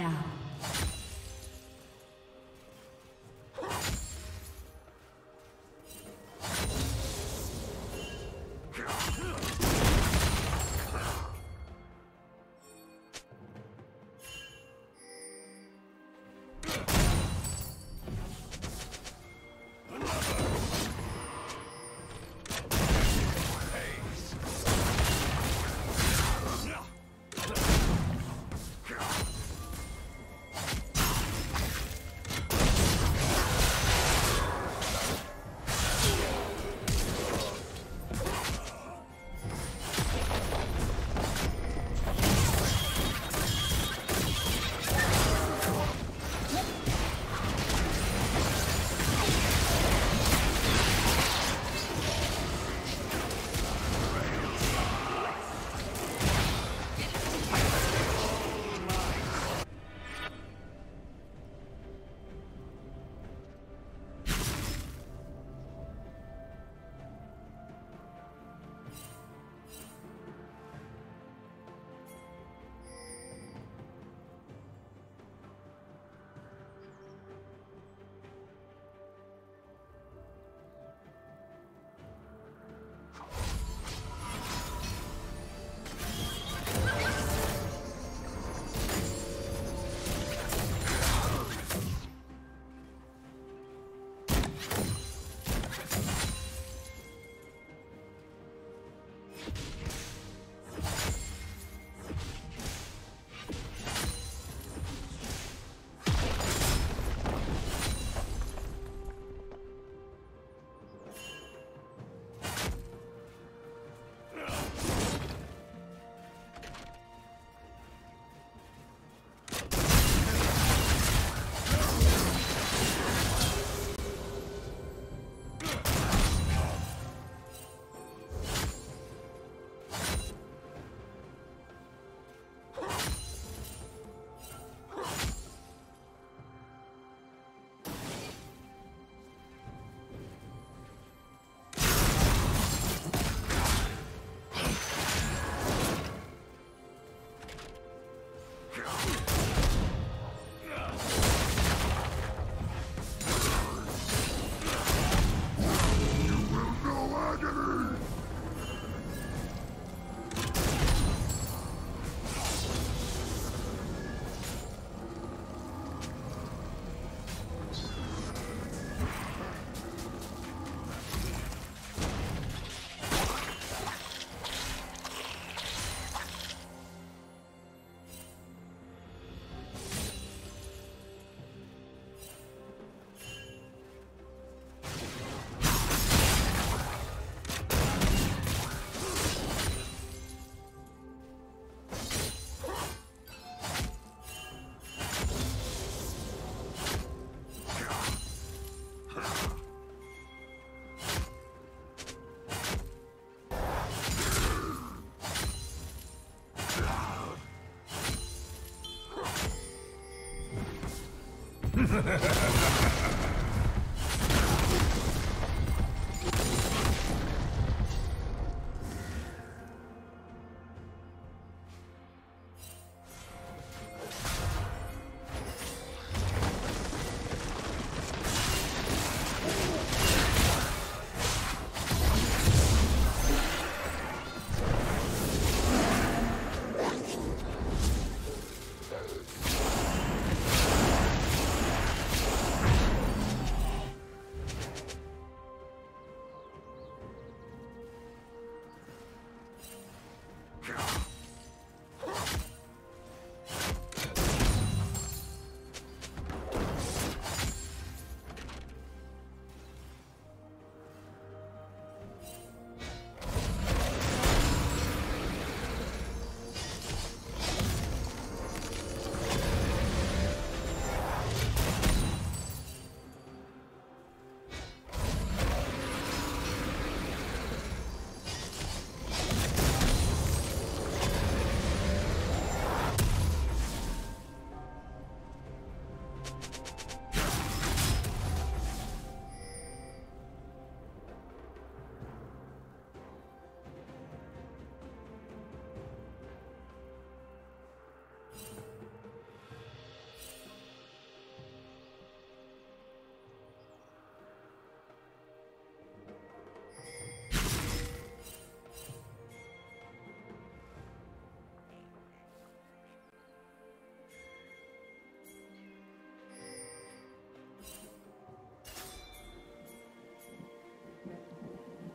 down.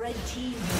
Red team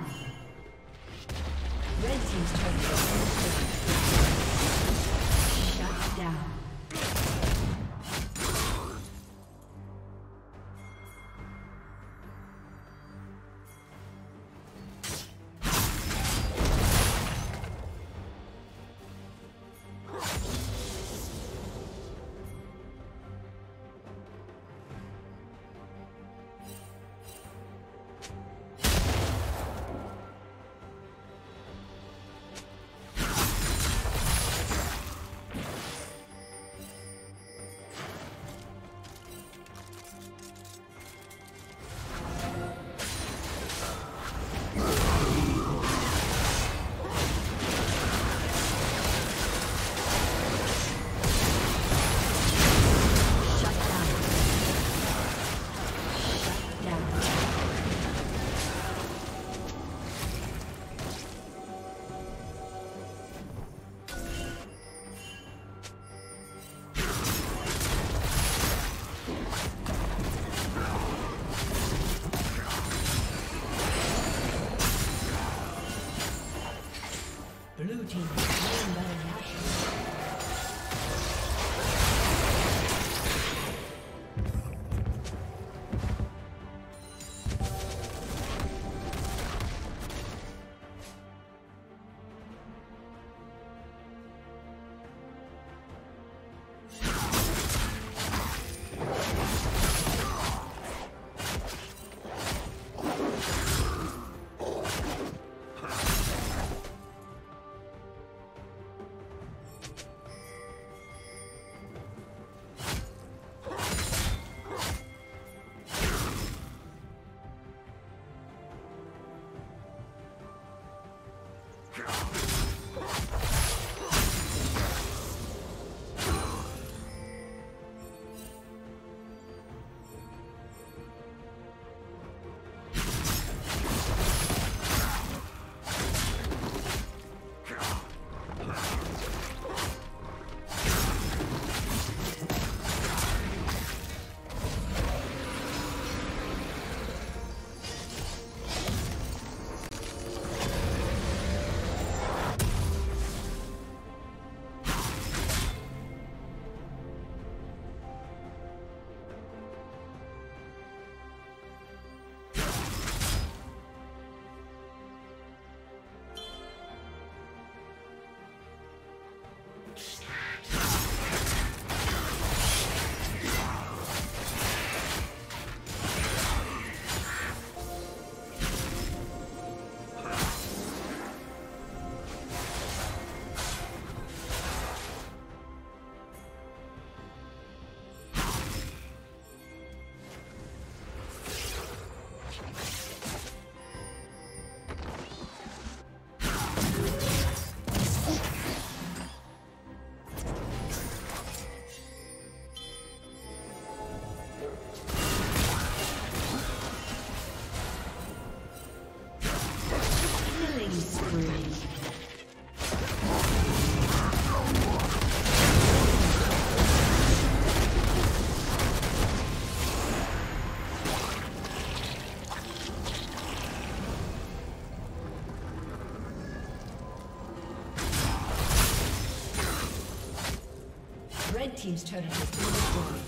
Team's turret has been.